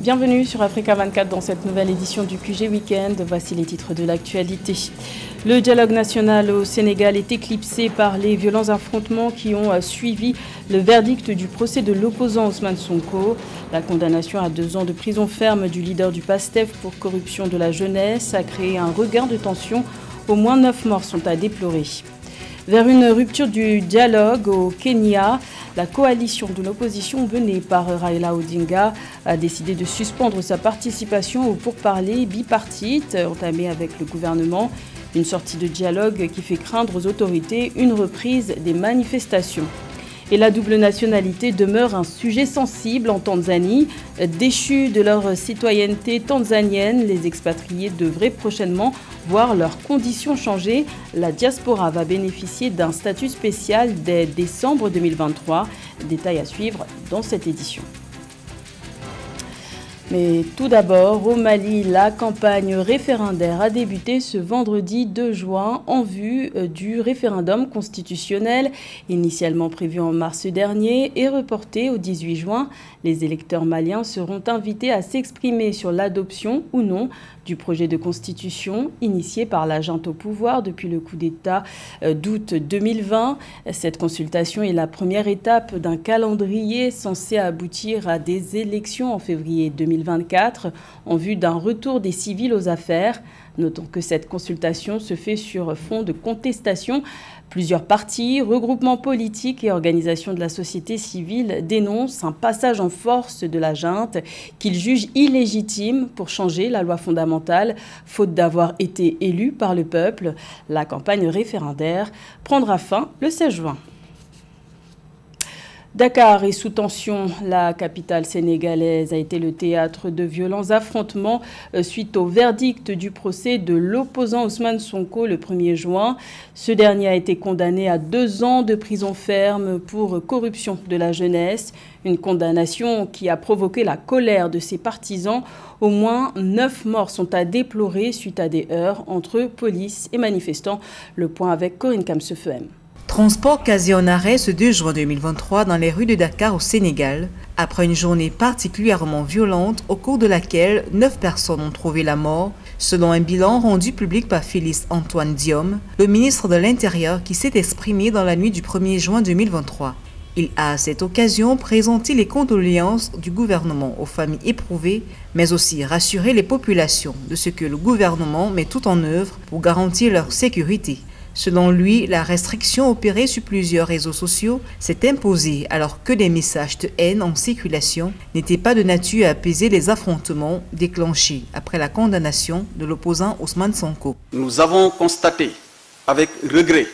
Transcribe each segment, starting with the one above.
Bienvenue sur Africa 24 dans cette nouvelle édition du QG Weekend. Voici les titres de l'actualité. Le dialogue national au Sénégal est éclipsé par les violents affrontements qui ont suivi le verdict du procès de l'opposant Ousmane Sonko. La condamnation à deux ans de prison ferme du leader du PASTEF pour corruption de la jeunesse a créé un regain de tension. Au moins neuf morts sont à déplorer. Vers une rupture du dialogue au Kenya, la coalition de l'opposition menée par Raila Odinga a décidé de suspendre sa participation au pourparlers bipartite entamé avec le gouvernement. Une sortie de dialogue qui fait craindre aux autorités une reprise des manifestations. Et la double nationalité demeure un sujet sensible en Tanzanie. Déchus de leur citoyenneté tanzanienne, les expatriés devraient prochainement voir leurs conditions changer. La diaspora va bénéficier d'un statut spécial dès décembre 2023. Détail à suivre dans cette édition. Mais tout d'abord, au Mali, la campagne référendaire a débuté ce vendredi 2 juin en vue euh, du référendum constitutionnel initialement prévu en mars dernier et reporté au 18 juin. Les électeurs maliens seront invités à s'exprimer sur l'adoption ou non du projet de constitution initié par l'agent au pouvoir depuis le coup d'État euh, d'août 2020. Cette consultation est la première étape d'un calendrier censé aboutir à des élections en février 2024 en vue d'un retour des civils aux affaires. Notons que cette consultation se fait sur fond de contestation Plusieurs partis, regroupements politiques et organisations de la société civile dénoncent un passage en force de la junte qu'ils jugent illégitime pour changer la loi fondamentale, faute d'avoir été élus par le peuple. La campagne référendaire prendra fin le 16 juin. Dakar est sous tension. La capitale sénégalaise a été le théâtre de violents affrontements euh, suite au verdict du procès de l'opposant Ousmane Sonko le 1er juin. Ce dernier a été condamné à deux ans de prison ferme pour corruption de la jeunesse. Une condamnation qui a provoqué la colère de ses partisans. Au moins neuf morts sont à déplorer suite à des heurts entre police et manifestants. Le point avec Corinne Kamsefem. Transport quasi en arrêt ce 2 juin 2023 dans les rues de Dakar au Sénégal, après une journée particulièrement violente au cours de laquelle neuf personnes ont trouvé la mort, selon un bilan rendu public par Félix Antoine Diom, le ministre de l'Intérieur qui s'est exprimé dans la nuit du 1er juin 2023. Il a à cette occasion présenté les condoléances du gouvernement aux familles éprouvées, mais aussi rassuré les populations de ce que le gouvernement met tout en œuvre pour garantir leur sécurité. Selon lui, la restriction opérée sur plusieurs réseaux sociaux s'est imposée alors que des messages de haine en circulation n'étaient pas de nature à apaiser les affrontements déclenchés après la condamnation de l'opposant Ousmane Sonko. Nous avons constaté avec regret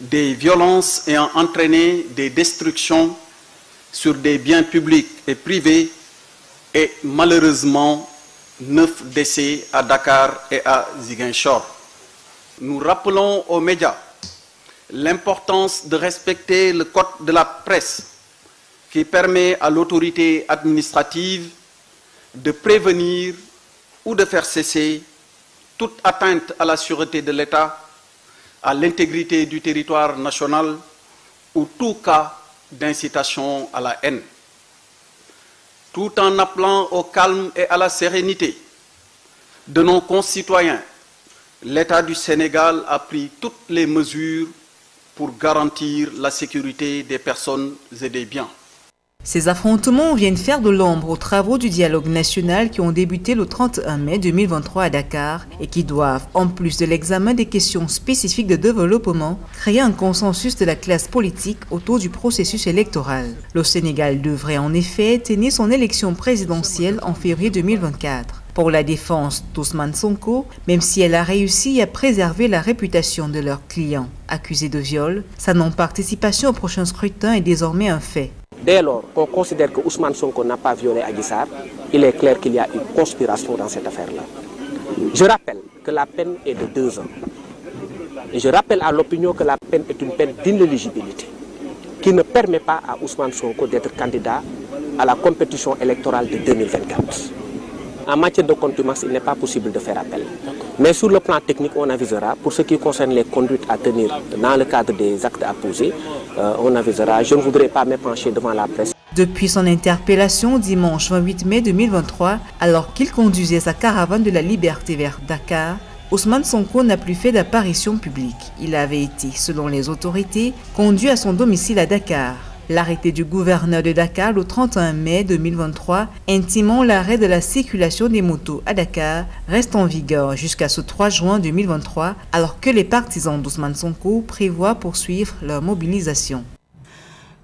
des violences ayant entraîné des destructions sur des biens publics et privés et malheureusement neuf décès à Dakar et à Ziguinchor nous rappelons aux médias l'importance de respecter le code de la presse qui permet à l'autorité administrative de prévenir ou de faire cesser toute atteinte à la sûreté de l'État, à l'intégrité du territoire national ou tout cas d'incitation à la haine. Tout en appelant au calme et à la sérénité de nos concitoyens l'État du Sénégal a pris toutes les mesures pour garantir la sécurité des personnes et des biens. Ces affrontements viennent faire de l'ombre aux travaux du dialogue national qui ont débuté le 31 mai 2023 à Dakar et qui doivent, en plus de l'examen des questions spécifiques de développement, créer un consensus de la classe politique autour du processus électoral. Le Sénégal devrait en effet tenir son élection présidentielle en février 2024 pour la défense d'Ousmane Sonko, même si elle a réussi à préserver la réputation de leurs clients accusés de viol, sa non-participation au prochain scrutin est désormais un fait. Dès lors qu'on considère que Ousmane Sonko n'a pas violé Aguissar, il est clair qu'il y a une conspiration dans cette affaire-là. Je rappelle que la peine est de deux ans. Et je rappelle à l'opinion que la peine est une peine d'inéligibilité qui ne permet pas à Ousmane Sonko d'être candidat à la compétition électorale de 2024. En matière de contumace, il n'est pas possible de faire appel. Mais sur le plan technique, on avisera. Pour ce qui concerne les conduites à tenir dans le cadre des actes à poser, euh, on avisera. Je ne voudrais pas m'épancher devant la presse. Depuis son interpellation dimanche 28 mai 2023, alors qu'il conduisait sa caravane de la liberté vers Dakar, Ousmane Sonko n'a plus fait d'apparition publique. Il avait été, selon les autorités, conduit à son domicile à Dakar. L'arrêté du gouverneur de Dakar le 31 mai 2023 intimant l'arrêt de la circulation des motos à Dakar reste en vigueur jusqu'à ce 3 juin 2023 alors que les partisans d'Ousmane Sonko prévoient poursuivre leur mobilisation.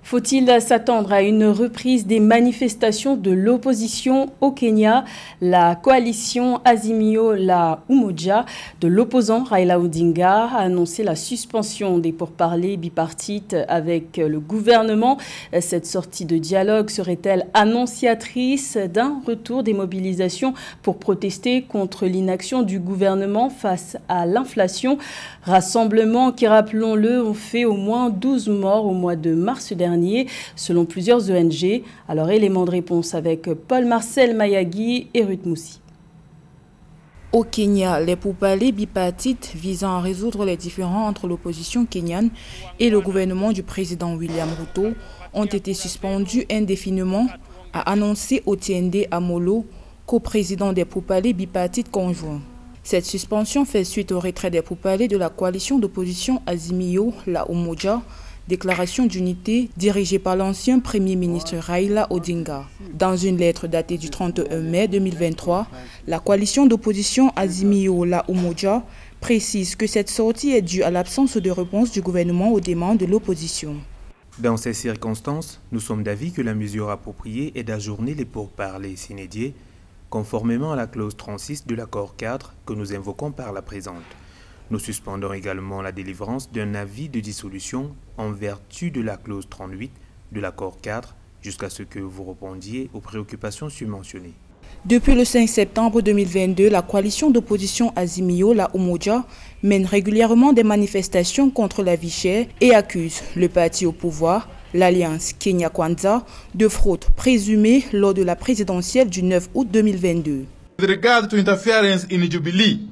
Faut-il s'attendre à une reprise des manifestations de l'opposition au Kenya? La coalition Azimio La Umoja de l'opposant Raila Odinga a annoncé la suspension des pourparlers bipartites avec le gouvernement. Cette sortie de dialogue serait-elle annonciatrice d'un retour des mobilisations pour protester contre l'inaction du gouvernement face à l'inflation? Rassemblement qui, rappelons-le, ont fait au moins 12 morts au mois de mars dernier, selon plusieurs ONG. Alors, élément de réponse avec Paul-Marcel Mayagui et Ruth Moussi. Au Kenya, les pourparlers bipartites visant à résoudre les différends entre l'opposition kenyane et le gouvernement du président William Ruto ont été suspendus indéfiniment, a annoncé Otiende Amolo, co-président des pourparlers bipartites conjoints. Cette suspension fait suite au retrait des pourparlers de la coalition d'opposition Azimio, la déclaration d'unité dirigée par l'ancien Premier ministre Raila Odinga. Dans une lettre datée du 31 mai 2023, la coalition d'opposition Azimio, la précise que cette sortie est due à l'absence de réponse du gouvernement aux demandes de l'opposition. Dans ces circonstances, nous sommes d'avis que la mesure appropriée est d'ajourner les pourparlers s'inédiés conformément à la clause 36 de l'accord 4 que nous invoquons par la présente. Nous suspendons également la délivrance d'un avis de dissolution en vertu de la clause 38 de l'accord 4 jusqu'à ce que vous répondiez aux préoccupations submentionnées. Depuis le 5 septembre 2022, la coalition d'opposition Azimio, la Umoja, mène régulièrement des manifestations contre la vie chère et accuse le parti au pouvoir l'Alliance Kenya Kwanza de fraude présumée lors de la présidentielle du 9 août 2022. With regard to interference in Jubilee,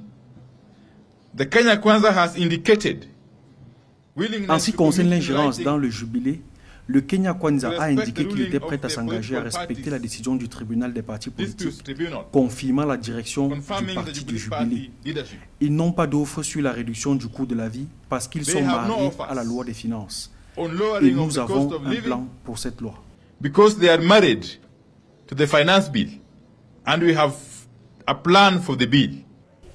the Kenya Kwanza has indicated en ce qui concerne l'ingérence dans le jubilé, le Kenya Kwanza a indiqué qu'il était prêt à s'engager à respecter la décision du tribunal des partis politiques, confirmant la direction du parti du jubilé. Ils n'ont pas d'offre sur la réduction du coût de la vie parce qu'ils sont mariés à la loi des finances. Et nous avons un plan pour cette loi. Because they are married to the finance bill and we have a plan for the bill.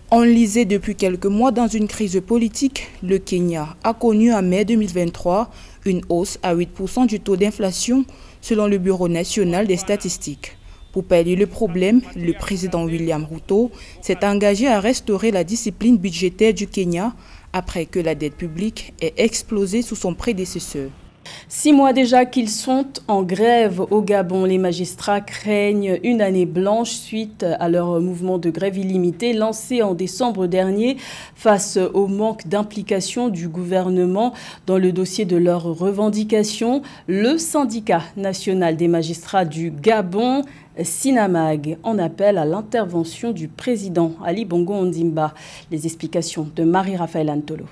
On lisait depuis quelques mois dans une crise politique, le Kenya a connu en mai 2023 une hausse à 8% du taux d'inflation selon le Bureau national des statistiques. Pour pallier le problème, le président William Ruto s'est engagé à restaurer la discipline budgétaire du Kenya après que la dette publique ait explosé sous son prédécesseur. Six mois déjà qu'ils sont en grève au Gabon, les magistrats craignent une année blanche suite à leur mouvement de grève illimité lancé en décembre dernier face au manque d'implication du gouvernement dans le dossier de leurs revendications. Le syndicat national des magistrats du Gabon Sinamag en appelle à l'intervention du président Ali Bongo Ondimba. Les explications de Marie-Raphaël Antolo.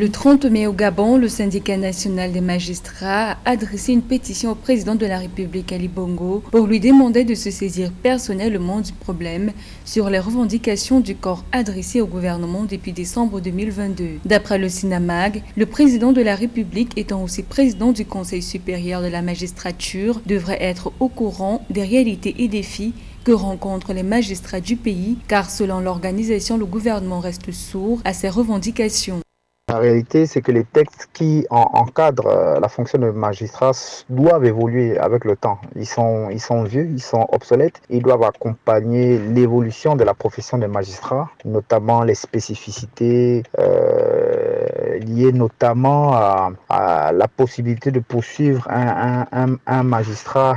Le 30 mai au Gabon, le syndicat national des magistrats a adressé une pétition au président de la République Ali Bongo pour lui demander de se saisir personnellement du problème sur les revendications du corps adressé au gouvernement depuis décembre 2022. D'après le Sinamag, le président de la République étant aussi président du Conseil supérieur de la magistrature devrait être au courant des réalités et défis que rencontrent les magistrats du pays, car selon l'organisation, le gouvernement reste sourd à ces revendications. La réalité, c'est que les textes qui encadrent euh, la fonction de magistrat doivent évoluer avec le temps. Ils sont, ils sont vieux, ils sont obsolètes. Ils doivent accompagner l'évolution de la profession de magistrat, notamment les spécificités euh, liées notamment à, la possibilité de poursuivre un, magistrat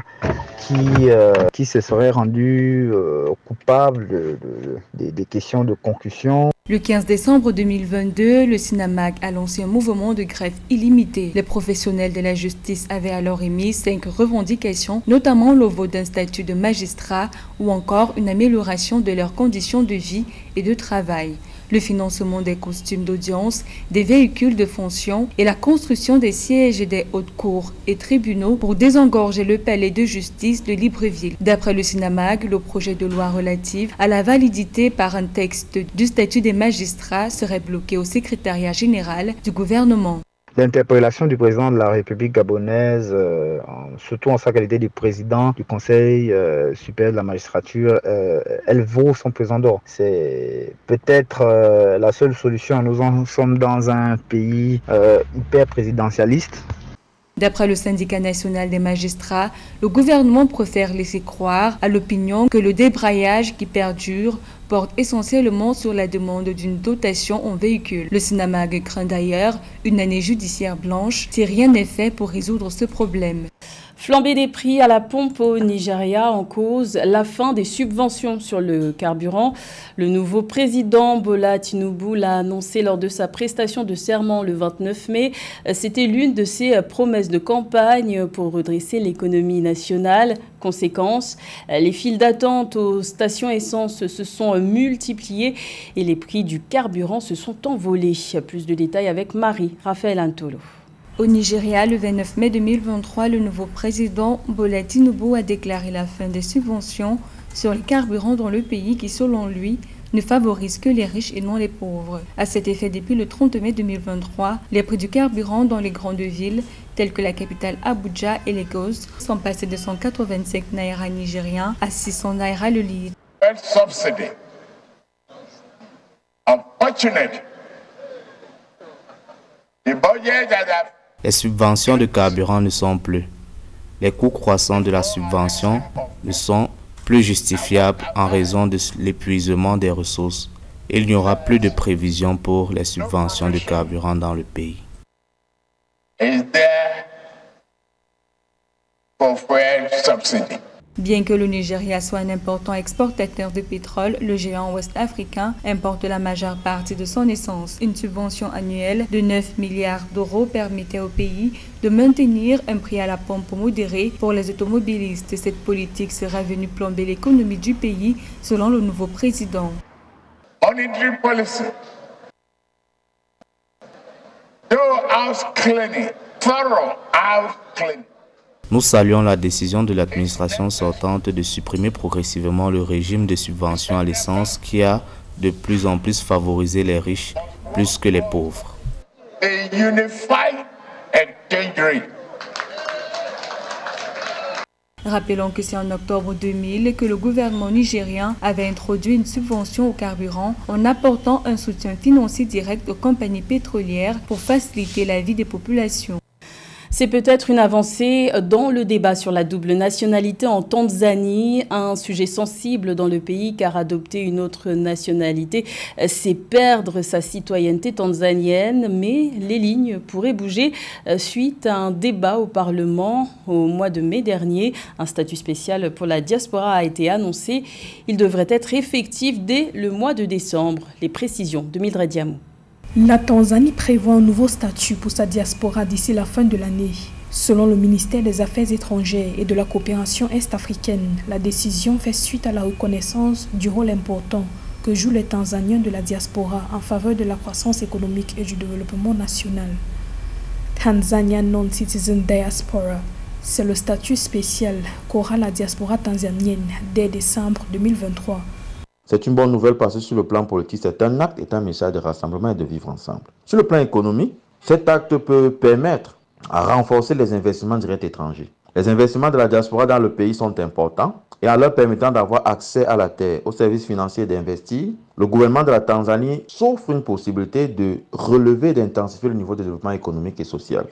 qui, euh, qui se serait rendu coupable de, des questions de concussion le 15 décembre 2022, le Sinamag a lancé un mouvement de grève illimité. Les professionnels de la justice avaient alors émis cinq revendications, notamment le d'un statut de magistrat ou encore une amélioration de leurs conditions de vie et de travail. Le financement des costumes d'audience, des véhicules de fonction et la construction des sièges des hautes cours et tribunaux pour désengorger le palais de justice de Libreville. D'après le Cinamag, le projet de loi relative à la validité par un texte du statut des magistrats serait bloqué au secrétariat général du gouvernement. L'interpellation du président de la République gabonaise, euh, surtout en sa qualité de président du Conseil euh, supérieur de la magistrature, euh, elle vaut son présent d'or. C'est peut-être la seule solution. Nous en sommes dans un pays hyper présidentialiste D'après le syndicat national des magistrats, le gouvernement préfère laisser croire à l'opinion que le débraillage qui perdure porte essentiellement sur la demande d'une dotation en véhicule. Le Sinamag craint d'ailleurs une année judiciaire blanche si rien n'est fait pour résoudre ce problème. Flambée des prix à la pompe au Nigeria en cause la fin des subventions sur le carburant. Le nouveau président Bola Tinubu l'a annoncé lors de sa prestation de serment le 29 mai. C'était l'une de ses promesses de campagne pour redresser l'économie nationale. Conséquence, les files d'attente aux stations essence se sont multipliées et les prix du carburant se sont envolés. Plus de détails avec Marie Raphaël Antolo. Au Nigeria, le 29 mai 2023, le nouveau président Bola Tinubu a déclaré la fin des subventions sur les carburants dans le pays qui, selon lui, ne favorise que les riches et non les pauvres. À cet effet, depuis le 30 mai 2023, les prix du carburant dans les grandes villes, telles que la capitale Abuja et Lagos, sont passés de 185 naira nigériens à 600 naira le litre. Les subventions de carburant ne sont plus. Les coûts croissants de la subvention ne sont plus justifiables en raison de l'épuisement des ressources. Il n'y aura plus de prévision pour les subventions de carburant dans le pays. Bien que le Nigeria soit un important exportateur de pétrole, le géant ouest-africain importe la majeure partie de son essence. Une subvention annuelle de 9 milliards d'euros permettait au pays de maintenir un prix à la pompe modéré pour les automobilistes. Cette politique sera venue plomber l'économie du pays, selon le nouveau président. Nous saluons la décision de l'administration sortante de supprimer progressivement le régime de subvention à l'essence qui a de plus en plus favorisé les riches plus que les pauvres. Rappelons que c'est en octobre 2000 que le gouvernement nigérien avait introduit une subvention au carburant en apportant un soutien financier direct aux compagnies pétrolières pour faciliter la vie des populations. C'est peut-être une avancée dans le débat sur la double nationalité en Tanzanie, un sujet sensible dans le pays car adopter une autre nationalité, c'est perdre sa citoyenneté tanzanienne, mais les lignes pourraient bouger suite à un débat au Parlement au mois de mai dernier. Un statut spécial pour la diaspora a été annoncé. Il devrait être effectif dès le mois de décembre. Les précisions de Mildred Diamou. La Tanzanie prévoit un nouveau statut pour sa diaspora d'ici la fin de l'année. Selon le ministère des Affaires étrangères et de la coopération est-africaine, la décision fait suite à la reconnaissance du rôle important que jouent les Tanzaniens de la diaspora en faveur de la croissance économique et du développement national. Tanzania Non-Citizen Diaspora, c'est le statut spécial qu'aura la diaspora tanzanienne dès décembre 2023 c'est une bonne nouvelle parce que sur le plan politique, c'est un acte et un message de rassemblement et de vivre ensemble. Sur le plan économique, cet acte peut permettre à renforcer les investissements directs étrangers. Les investissements de la diaspora dans le pays sont importants et en leur permettant d'avoir accès à la terre, aux services financiers d'investir, le gouvernement de la Tanzanie s'offre une possibilité de relever et d'intensifier le niveau de développement économique et social.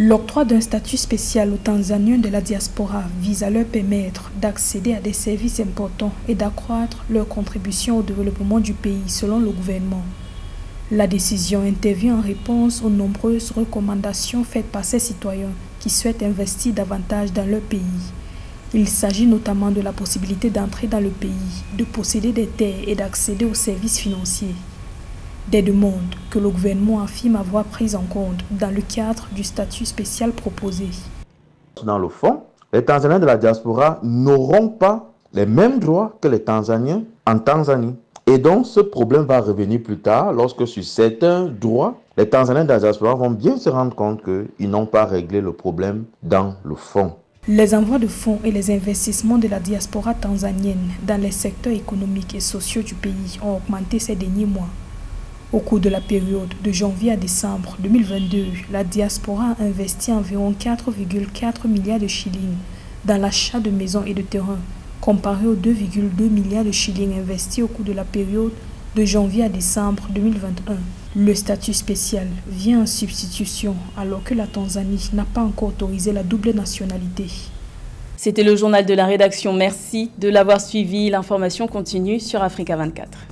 L'octroi d'un statut spécial aux Tanzaniens de la diaspora vise à leur permettre d'accéder à des services importants et d'accroître leur contribution au développement du pays selon le gouvernement. La décision intervient en réponse aux nombreuses recommandations faites par ces citoyens qui souhaitent investir davantage dans leur pays. Il s'agit notamment de la possibilité d'entrer dans le pays, de posséder des terres et d'accéder aux services financiers des demandes que le gouvernement affirme avoir prises en compte dans le cadre du statut spécial proposé. Dans le fond, les Tanzaniens de la diaspora n'auront pas les mêmes droits que les Tanzaniens en Tanzanie. Et donc, ce problème va revenir plus tard lorsque sur certains droits, les Tanzaniens de la diaspora vont bien se rendre compte qu'ils n'ont pas réglé le problème dans le fond. Les envois de fonds et les investissements de la diaspora tanzanienne dans les secteurs économiques et sociaux du pays ont augmenté ces derniers mois. Au cours de la période de janvier à décembre 2022, la diaspora a investi environ 4,4 milliards de shillings dans l'achat de maisons et de terrains, comparé aux 2,2 milliards de shillings investis au cours de la période de janvier à décembre 2021. Le statut spécial vient en substitution alors que la Tanzanie n'a pas encore autorisé la double nationalité. C'était le journal de la rédaction. Merci de l'avoir suivi. L'information continue sur Africa 24.